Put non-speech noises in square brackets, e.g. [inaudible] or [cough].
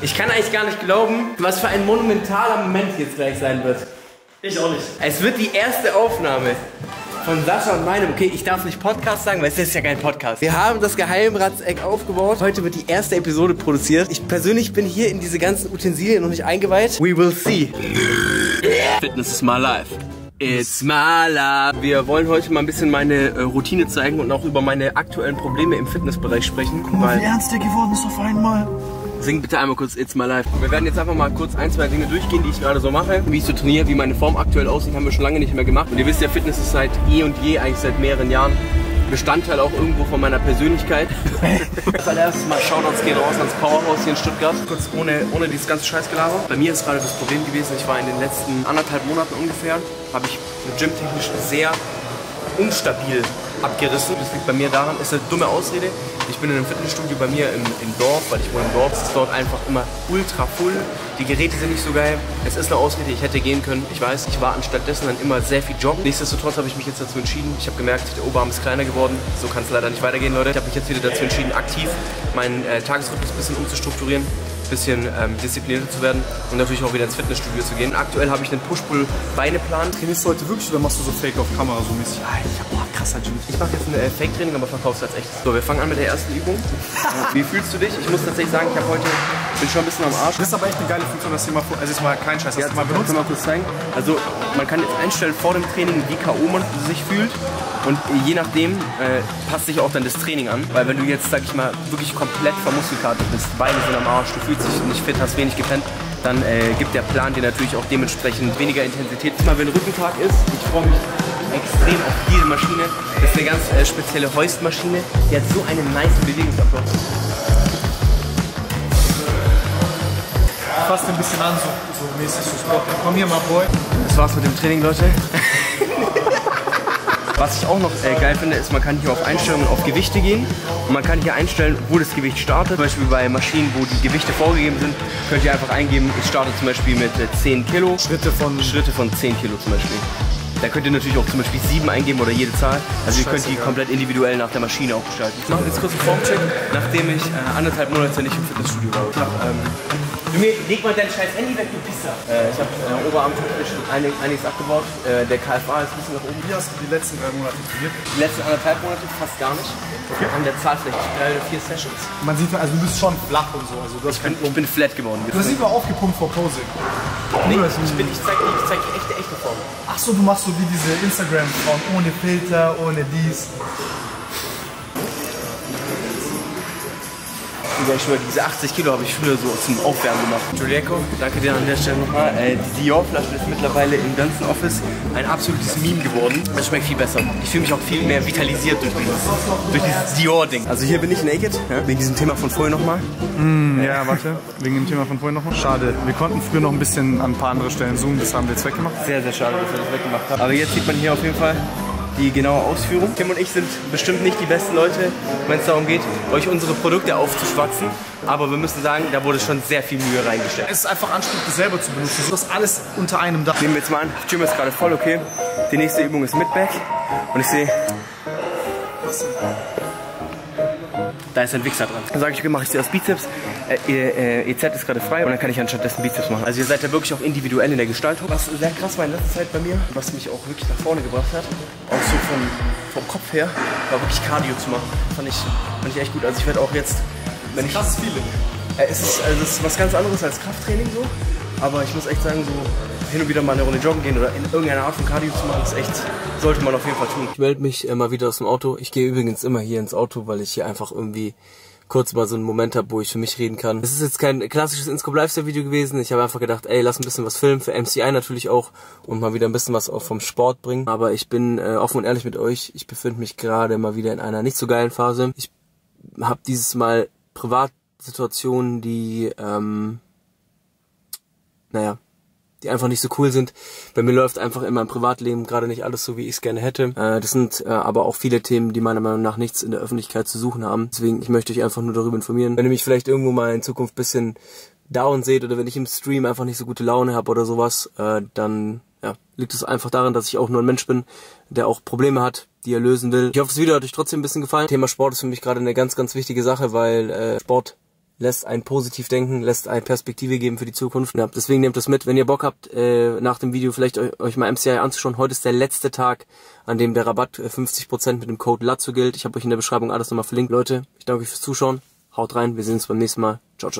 Ich kann eigentlich gar nicht glauben, was für ein monumentaler Moment jetzt gleich sein wird. Ich auch nicht. Es wird die erste Aufnahme von Sascha und meinem. Okay, ich darf nicht Podcast sagen, weil es ist ja kein Podcast. Wir haben das Geheimratseck aufgebaut. Heute wird die erste Episode produziert. Ich persönlich bin hier in diese ganzen Utensilien noch nicht eingeweiht. We will see. Fitness is my life. It's my life. Wir wollen heute mal ein bisschen meine äh, Routine zeigen und auch über meine aktuellen Probleme im Fitnessbereich sprechen. Guck mal, wie ernst der geworden ist auf einmal. Sing bitte einmal kurz It's My Life. Wir werden jetzt einfach mal kurz ein, zwei Dinge durchgehen, die ich gerade so mache. Wie ich so trainiere, wie meine Form aktuell aussieht, haben wir schon lange nicht mehr gemacht. Und ihr wisst ja, Fitness ist seit eh und je, eigentlich seit mehreren Jahren, Bestandteil auch irgendwo von meiner Persönlichkeit. [laughs] Als allererstes mal Shoutouts gehen raus ans Powerhouse hier in Stuttgart. Kurz ohne, ohne dieses ganze Scheißgelaber. Bei mir ist gerade das Problem gewesen, ich war in den letzten anderthalb Monaten ungefähr, habe ich gymtechnisch sehr unstabil abgerissen. Das liegt bei mir daran, ist eine dumme Ausrede. Ich bin in einem Fitnessstudio bei mir im, im Dorf, weil ich wohne im Dorf. Es ist dort einfach immer ultra full. Die Geräte sind nicht so geil. Es ist eine Ausrede, ich hätte gehen können. Ich weiß, ich war anstattdessen dann immer sehr viel joggen. Nichtsdestotrotz habe ich mich jetzt dazu entschieden. Ich habe gemerkt, der Oberarm ist kleiner geworden. So kann es leider nicht weitergehen, Leute. Ich habe mich jetzt wieder dazu entschieden, aktiv meinen äh, Tagesrhythmus ein bisschen umzustrukturieren bisschen ähm, disziplinierter zu werden und natürlich auch wieder ins Fitnessstudio zu gehen. Aktuell habe ich einen Push-Pull-Beine-Plan. Trainierst du heute wirklich oder machst du so Fake auf Kamera so mäßig? Ich hab, boah, krasser Gym. Ich mache jetzt ein äh, Fake-Training, aber verkauf's als echtes. So, wir fangen an mit der ersten Übung. [laughs] Wie fühlst du dich? Ich muss tatsächlich sagen, ich habe heute bin schon ein bisschen am Arsch. Das ist aber echt eine geile Funktion, dass ihr mal, also ist mal kein Scheiß, dass Ja, mal kann benutzt. mal kurz zeigen. Also man kann jetzt einstellen vor dem Training, wie K.O. man sich fühlt. Und je nachdem äh, passt sich auch dann das Training an. Weil wenn du jetzt, sag ich mal, wirklich komplett vermuskelkartet bist, Beine sind am Arsch, du fühlst dich nicht fit, hast wenig gepennt, dann äh, gibt der Plan dir natürlich auch dementsprechend weniger Intensität. Mal wenn Rückentag ist, ich freue mich extrem auf diese Maschine. Das ist eine ganz äh, spezielle Heustmaschine. Die hat so einen nice Bewegungsablauf. Fasst ein bisschen an, so, so mäßig so Sport. Komm hier mal, Boy. Das war's mit dem Training, Leute. [laughs] Was ich auch noch äh, geil finde, ist, man kann hier auf Einstellungen auf Gewichte gehen und man kann hier einstellen, wo das Gewicht startet. Zum Beispiel bei Maschinen, wo die Gewichte vorgegeben sind, könnt ihr einfach eingeben, ich starte zum Beispiel mit äh, 10 Kilo. Schritte von Schritte von 10 Kilo zum Beispiel. Da könnt ihr natürlich auch zum Beispiel 7 eingeben oder jede Zahl. Also ihr könnt die komplett individuell nach der Maschine auch gestalten. Ich mache jetzt kurz einen Formcheck, nachdem ich äh, anderthalb Monate nicht im Fitnessstudio war. Ich hab, ähm, Junge, leg mal dein scheiß Handy weg, du Pisser. Äh, ich habe äh, Oberarmtechnisch einig, einiges abgebaut. Äh, der KFA ist ein bisschen nach oben. Wie hast du die letzten drei Monate trainiert? Die letzten anderthalb Monate fast gar nicht. An der Zahl vielleicht drei oder vier Sessions. Man sieht, also du bist schon flach und so. Also du hast Ich bin, ich bin flat geworden. Du siehst mal aufgepumpt vor Posing. Nee, ich, bin, ich zeig dir ich zeig dir echte, echte Form. Ach so, du machst so wie diese Instagram-Frauen ohne Filter, ohne dies. Ja, ich schwöre, diese 80 Kilo habe ich früher so zum Aufwärmen gemacht. Julieko, danke dir an der Stelle nochmal. Äh, die Dior-Flasche ist mittlerweile im ganzen Office ein absolutes Meme geworden. Es schmeckt viel besser. Ich fühle mich auch viel mehr vitalisiert durch dieses, durch dieses Dior-Ding. Also hier bin ich naked, ja, wegen diesem Thema von vorhin nochmal. Ja, warte, wegen dem Thema von vorhin nochmal. Schade, wir konnten früher noch ein bisschen an ein paar andere Stellen zoomen, das haben wir jetzt weggemacht. Sehr, sehr schade, dass wir das weggemacht haben. Aber jetzt sieht man hier auf jeden Fall die genaue Ausführung. Tim und ich sind bestimmt nicht die besten Leute, wenn es darum geht, euch unsere Produkte aufzuschwatzen. Aber wir müssen sagen, da wurde schon sehr viel Mühe reingesteckt. Es ist einfach anstrengend, das selber zu benutzen. Das ist alles unter einem Dach. Nehmen wir jetzt mal an, Gym ist gerade voll, okay. Die nächste Übung ist mit Back. Und ich sehe, da ist ein Wichser dran. Dann sage ich, okay, mache ich zuerst Bizeps. Äh, äh, EZ ist gerade frei und dann kann ich anstattdessen Bizeps machen. Also ihr seid ja wirklich auch individuell in der Gestaltung. Was sehr krass war in letzter Zeit bei mir, was mich auch wirklich nach vorne gebracht hat, auch so vom, vom Kopf her, war wirklich Cardio zu machen. Fand ich, fand ich echt gut. Also ich werde auch jetzt, wenn ich... Krasses Feeling. Äh, Es ist, also es ist was ganz anderes als Krafttraining so. Aber ich muss echt sagen, so hin und wieder mal eine Runde joggen gehen oder in irgendeiner Art von Cardio zu machen, ist echt, sollte man auf jeden Fall tun. Ich melde mich mal wieder aus dem Auto. Ich gehe übrigens immer hier ins Auto, weil ich hier einfach irgendwie kurz mal so einen Moment habe, wo ich für mich reden kann. Es ist jetzt kein klassisches Inscope Lifestyle Video gewesen. Ich habe einfach gedacht, ey, lass ein bisschen was filmen, für MCI natürlich auch und mal wieder ein bisschen was auch vom Sport bringen. Aber ich bin äh, offen und ehrlich mit euch. Ich befinde mich gerade mal wieder in einer nicht so geilen Phase. Ich habe dieses Mal Privatsituationen, die, ähm, naja, die einfach nicht so cool sind. Bei mir läuft einfach in meinem Privatleben gerade nicht alles so, wie ich es gerne hätte. Äh, das sind äh, aber auch viele Themen, die meiner Meinung nach nichts in der Öffentlichkeit zu suchen haben. Deswegen, ich möchte euch einfach nur darüber informieren. Wenn ihr mich vielleicht irgendwo mal in Zukunft bisschen down seht oder wenn ich im Stream einfach nicht so gute Laune habe oder sowas, äh, dann ja, liegt es einfach daran, dass ich auch nur ein Mensch bin, der auch Probleme hat, die er lösen will. Ich hoffe, das Video hat euch trotzdem ein bisschen gefallen. Thema Sport ist für mich gerade eine ganz, ganz wichtige Sache, weil äh, Sport lässt einen positiv denken, lässt eine Perspektive geben für die Zukunft. Ja, deswegen nehmt das mit. Wenn ihr Bock habt, äh, nach dem Video vielleicht euch mal MCI anzuschauen. Heute ist der letzte Tag, an dem der Rabatt 50% mit dem Code LATZO gilt. Ich habe euch in der Beschreibung alles nochmal verlinkt. Leute, ich danke euch fürs Zuschauen. Haut rein, wir sehen uns beim nächsten Mal. Ciao, ciao.